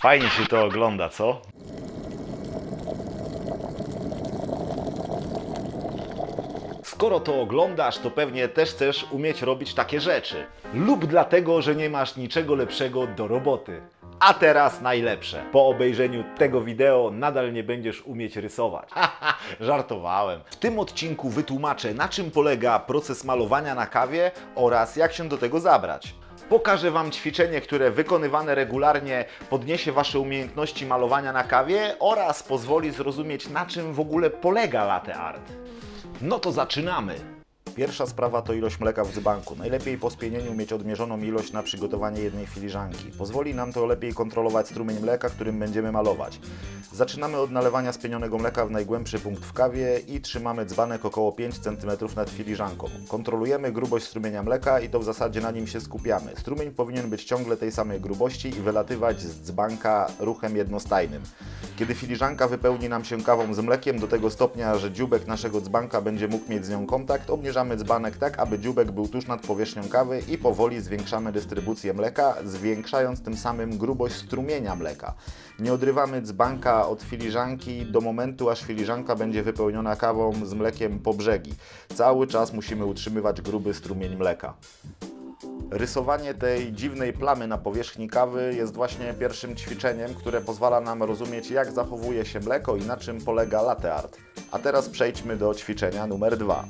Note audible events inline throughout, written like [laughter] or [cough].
Fajnie się to ogląda, co? Skoro to oglądasz, to pewnie też chcesz umieć robić takie rzeczy. Lub dlatego, że nie masz niczego lepszego do roboty. A teraz najlepsze. Po obejrzeniu tego wideo nadal nie będziesz umieć rysować. [laughs] Haha, żartowałem. W tym odcinku wytłumaczę, na czym polega proces malowania na kawie oraz jak się do tego zabrać. Pokażę Wam ćwiczenie, które wykonywane regularnie podniesie Wasze umiejętności malowania na kawie oraz pozwoli zrozumieć, na czym w ogóle polega latte art. No to zaczynamy! Pierwsza sprawa to ilość mleka w dzbanku. Najlepiej po spienieniu mieć odmierzoną ilość na przygotowanie jednej filiżanki. Pozwoli nam to lepiej kontrolować strumień mleka, którym będziemy malować. Zaczynamy od nalewania spienionego mleka w najgłębszy punkt w kawie i trzymamy dzbanek około 5 cm nad filiżanką. Kontrolujemy grubość strumienia mleka i to w zasadzie na nim się skupiamy. Strumień powinien być ciągle tej samej grubości i wylatywać z dzbanka ruchem jednostajnym. Kiedy filiżanka wypełni nam się kawą z mlekiem do tego stopnia, że dziubek naszego dzbanka będzie mógł mieć z nią kontakt, obniżamy dzbanek tak, aby dziubek był tuż nad powierzchnią kawy i powoli zwiększamy dystrybucję mleka, zwiększając tym samym grubość strumienia mleka. Nie odrywamy dzbanka od filiżanki do momentu, aż filiżanka będzie wypełniona kawą z mlekiem po brzegi. Cały czas musimy utrzymywać gruby strumień mleka. Rysowanie tej dziwnej plamy na powierzchni kawy jest właśnie pierwszym ćwiczeniem, które pozwala nam rozumieć, jak zachowuje się mleko i na czym polega latte art. A teraz przejdźmy do ćwiczenia numer dwa.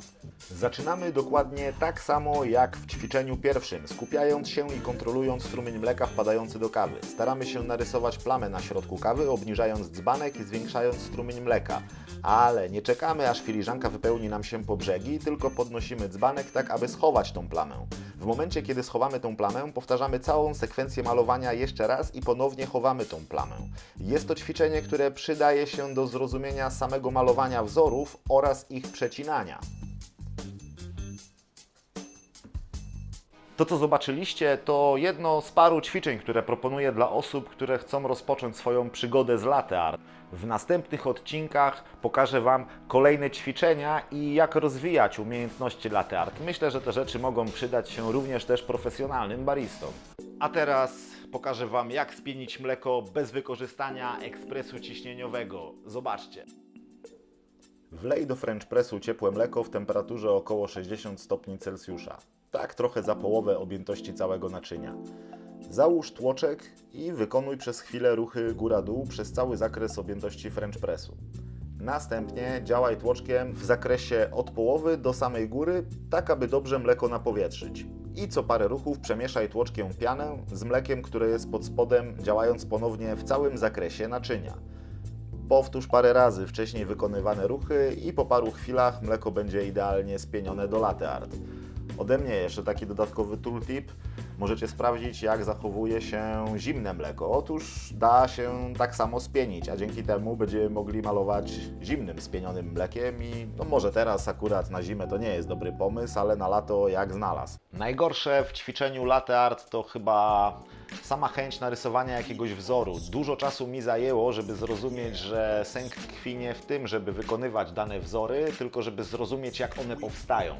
Zaczynamy dokładnie tak samo jak w ćwiczeniu pierwszym, skupiając się i kontrolując strumień mleka wpadający do kawy. Staramy się narysować plamę na środku kawy, obniżając dzbanek i zwiększając strumień mleka. Ale nie czekamy aż filiżanka wypełni nam się po brzegi, tylko podnosimy dzbanek tak, aby schować tą plamę. W momencie, kiedy schowamy tą plamę, powtarzamy całą sekwencję malowania jeszcze raz i ponownie chowamy tą plamę. Jest to ćwiczenie, które przydaje się do zrozumienia samego malowania wzorów oraz ich przecinania. To, co zobaczyliście, to jedno z paru ćwiczeń, które proponuję dla osób, które chcą rozpocząć swoją przygodę z latte art. W następnych odcinkach pokażę Wam kolejne ćwiczenia i jak rozwijać umiejętności latte art. Myślę, że te rzeczy mogą przydać się również też profesjonalnym baristom. A teraz pokażę Wam, jak spienić mleko bez wykorzystania ekspresu ciśnieniowego. Zobaczcie. Wlej do French pressu ciepłe mleko w temperaturze około 60 stopni Celsjusza. Tak trochę za połowę objętości całego naczynia. Załóż tłoczek i wykonuj przez chwilę ruchy góra-dół przez cały zakres objętości French pressu. Następnie działaj tłoczkiem w zakresie od połowy do samej góry, tak aby dobrze mleko napowietrzyć. I co parę ruchów przemieszaj tłoczkiem pianę z mlekiem, które jest pod spodem, działając ponownie w całym zakresie naczynia. Powtórz parę razy wcześniej wykonywane ruchy i po paru chwilach mleko będzie idealnie spienione do latte art. Ode mnie jeszcze taki dodatkowy tooltip. Możecie sprawdzić, jak zachowuje się zimne mleko. Otóż da się tak samo spienić, a dzięki temu będziemy mogli malować zimnym, spienionym mlekiem i no może teraz akurat na zimę to nie jest dobry pomysł, ale na lato jak znalazł. Najgorsze w ćwiczeniu latte art to chyba sama chęć narysowania jakiegoś wzoru. Dużo czasu mi zajęło, żeby zrozumieć, że sęk tkwi nie w tym, żeby wykonywać dane wzory, tylko żeby zrozumieć, jak one powstają.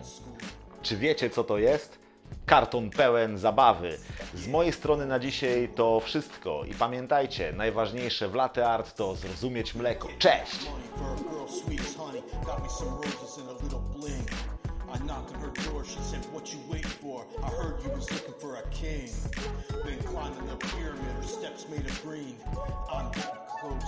Czy wiecie, co to jest? Karton pełen zabawy. Z mojej strony na dzisiaj to wszystko. I pamiętajcie, najważniejsze w latte art to zrozumieć mleko. Cześć! I knocked on her door, she said, What you for? I heard you was looking for a king. Been climbing the pyramid, her steps made of green. I'm getting. Getting